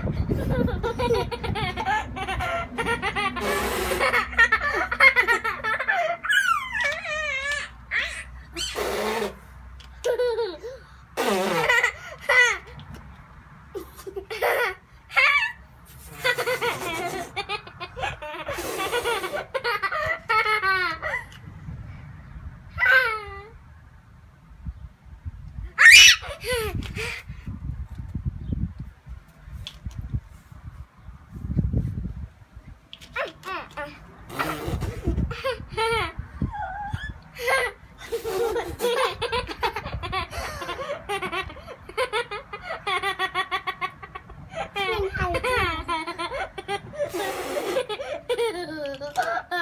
ハハハハ! Ha ha ha!